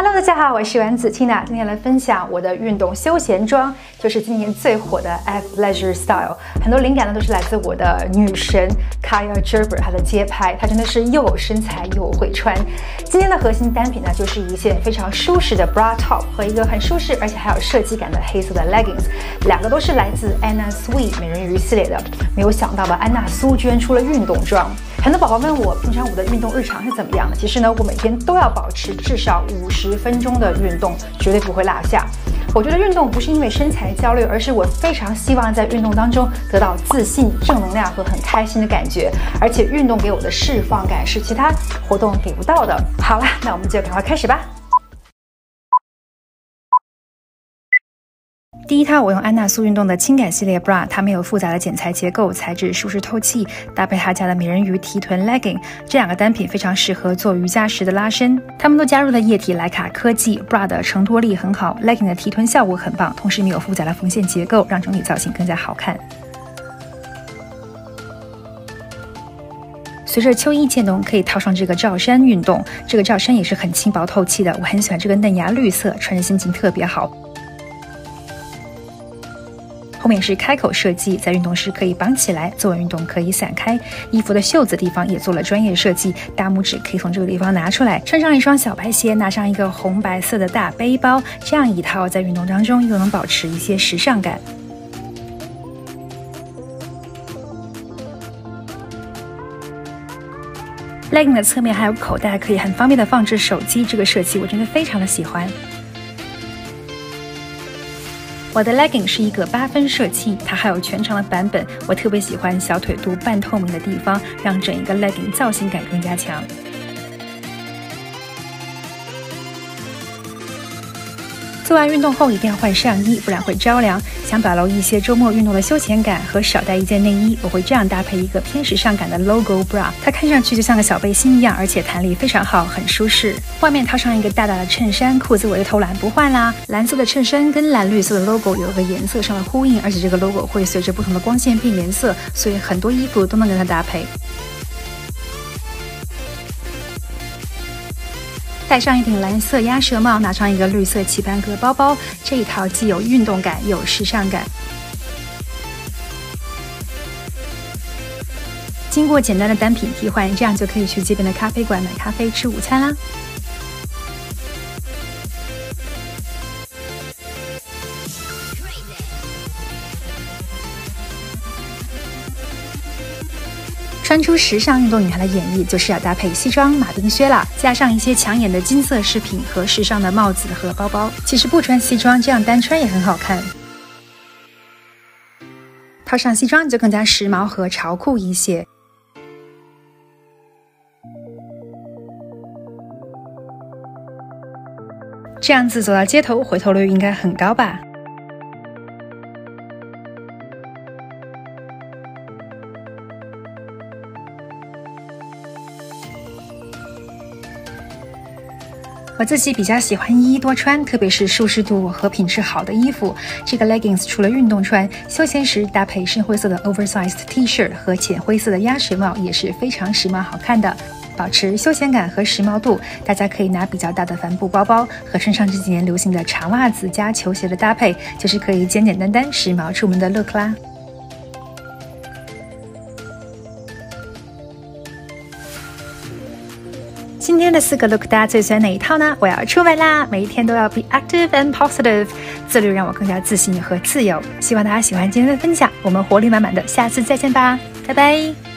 Hello，大家好，我是丸子 Tina，今天来分享我的运动休闲装，就是今年最火的 Athleisure Style。很多灵感呢都是来自我的女神 Kaya Gerber，她的街拍，她真的是又有身材又会穿。今天的核心单品呢就是一件非常舒适的 bra top 和一个很舒适而且还有设计感的黑色的 leggings，两个都是来自 Anna Sui 美人鱼系列的。没有想到吧，安娜苏居然出了运动装。很多宝宝问我，平常我的运动日常是怎么样的？其实呢，我每天都要保持至少五十分钟的运动，绝对不会落下。我觉得运动不是因为身材焦虑，而是我非常希望在运动当中得到自信、正能量和很开心的感觉。而且运动给我的释放感是其他活动给不到的。好了，那我们就赶快开始吧。第一套，我用安娜苏运动的轻感系列 bra，它没有复杂的剪裁结构，材质舒适透气，搭配他家的美人鱼提臀 legging，这两个单品非常适合做瑜伽时的拉伸。它们都加入了液体莱卡科技，bra 的承托力很好，legging 的提臀效果很棒，同时没有复杂的缝线结构，让整体造型更加好看。随着秋意渐浓，可以套上这个罩衫运动，这个罩衫也是很轻薄透气的，我很喜欢这个嫩芽绿色，穿着心情特别好。后面是开口设计，在运动时可以绑起来，做完运动可以散开。衣服的袖子地方也做了专业设计，大拇指可以从这个地方拿出来。穿上一双小白鞋，拿上一个红白色的大背包，这样一套在运动当中又能保持一些时尚感。legging 的侧面还有口袋，可以很方便的放置手机，这个设计我真的非常的喜欢。我的 legging 是一个八分设计，它还有全长的版本。我特别喜欢小腿肚半透明的地方，让整一个 legging 造型感更加强。做完运动后一定要换上衣，不然会着凉。想表露一些周末运动的休闲感和少带一件内衣，我会这样搭配一个偏时尚感的 logo bra，它看上去就像个小背心一样，而且弹力非常好，很舒适。外面套上一个大大的衬衫，裤子我就偷懒不换啦。蓝色的衬衫跟蓝绿色的 logo 有一个颜色上的呼应，而且这个 logo 会随着不同的光线变颜色，所以很多衣服都能跟它搭配。戴上一顶蓝色鸭舌帽，拿上一个绿色棋盘格包包，这一套既有运动感又有时尚感。经过简单的单品替换，这样就可以去街边的咖啡馆买咖啡吃午餐啦。穿出时尚运动女孩的演绎，就是要搭配西装、马丁靴了，加上一些抢眼的金色饰品和时尚的帽子和包包。其实不穿西装，这样单穿也很好看。套上西装就更加时髦和潮酷一些。这样子走到街头，回头率应该很高吧？我自己比较喜欢一衣多穿，特别是舒适度和品质好的衣服。这个 leggings 除了运动穿，休闲时搭配深灰色的 oversized T 恤和浅灰色的鸭舌帽也是非常时髦好看的，保持休闲感和时髦度。大家可以拿比较大的帆布包包，和身上这几年流行的长袜子加球鞋的搭配，就是可以简简单单时髦出门的 look 啦。今天的四个 look，大家最喜欢哪一套呢？我要出门啦！每一天都要 be active and positive，自律让我更加自信和自由。希望大家喜欢今天的分享，我们活力满满的，下次再见吧，拜拜。